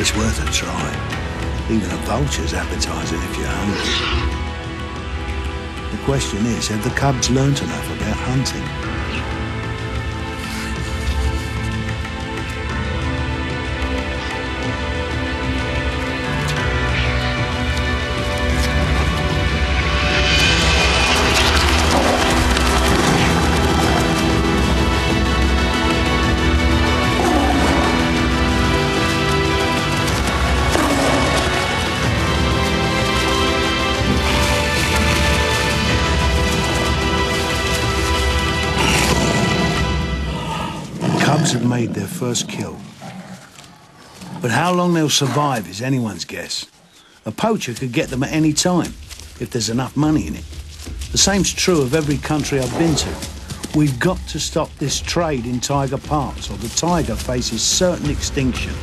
It's worth a try. Even a vulture's appetizing if you're hungry. The question is, have the cubs learnt enough about hunting? Have made their first kill. But how long they'll survive is anyone's guess. A poacher could get them at any time, if there's enough money in it. The same's true of every country I've been to. We've got to stop this trade in tiger parts, or the tiger faces certain extinction.